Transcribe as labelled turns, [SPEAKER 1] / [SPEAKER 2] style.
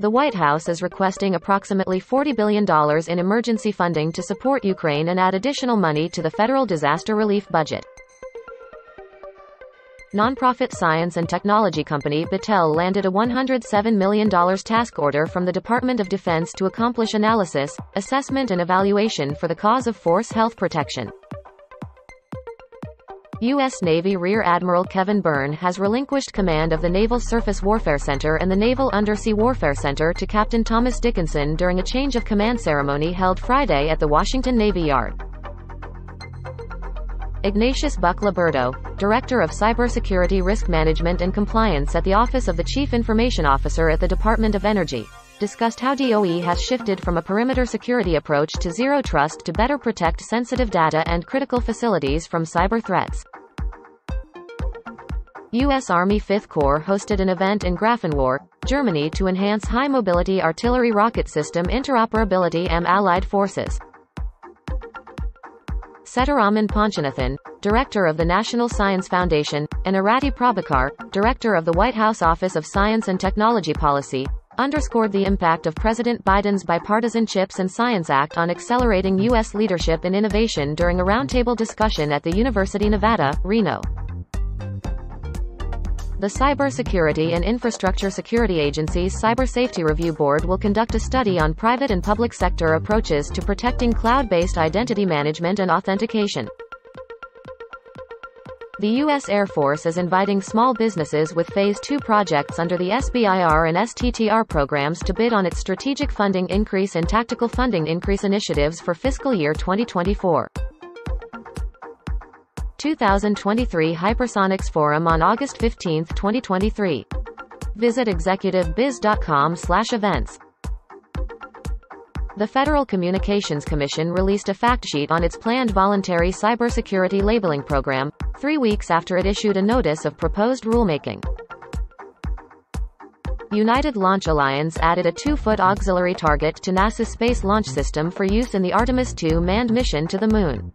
[SPEAKER 1] The White House is requesting approximately $40 billion in emergency funding to support Ukraine and add additional money to the federal disaster relief budget. Nonprofit science and technology company Battelle landed a $107 million task order from the Department of Defense to accomplish analysis, assessment and evaluation for the cause of force health protection. U.S. Navy Rear Admiral Kevin Byrne has relinquished command of the Naval Surface Warfare Center and the Naval Undersea Warfare Center to Captain Thomas Dickinson during a change of command ceremony held Friday at the Washington Navy Yard. Ignatius Buck Liberto, Director of Cybersecurity Risk Management and Compliance at the Office of the Chief Information Officer at the Department of Energy, discussed how DOE has shifted from a perimeter security approach to zero trust to better protect sensitive data and critical facilities from cyber threats. U.S. Army 5th Corps hosted an event in Grafenwohr, Germany to enhance high-mobility artillery rocket system interoperability am Allied forces. Sethuraman Panchanathan, Director of the National Science Foundation, and Arati Prabhakar, Director of the White House Office of Science and Technology Policy, underscored the impact of President Biden's Bipartisan Chips and Science Act on accelerating U.S. leadership in innovation during a roundtable discussion at the University Nevada, Reno. The Cybersecurity and Infrastructure Security Agency's Cyber Safety Review Board will conduct a study on private and public sector approaches to protecting cloud-based identity management and authentication. The U.S. Air Force is inviting small businesses with Phase 2 projects under the SBIR and STTR programs to bid on its Strategic Funding Increase and Tactical Funding Increase initiatives for fiscal year 2024. 2023 Hypersonics Forum on August 15, 2023. Visit executivebiz.com/events. The Federal Communications Commission released a fact sheet on its planned voluntary cybersecurity labeling program, three weeks after it issued a notice of proposed rulemaking. United Launch Alliance added a two-foot auxiliary target to NASA's Space Launch System for use in the Artemis II manned mission to the Moon.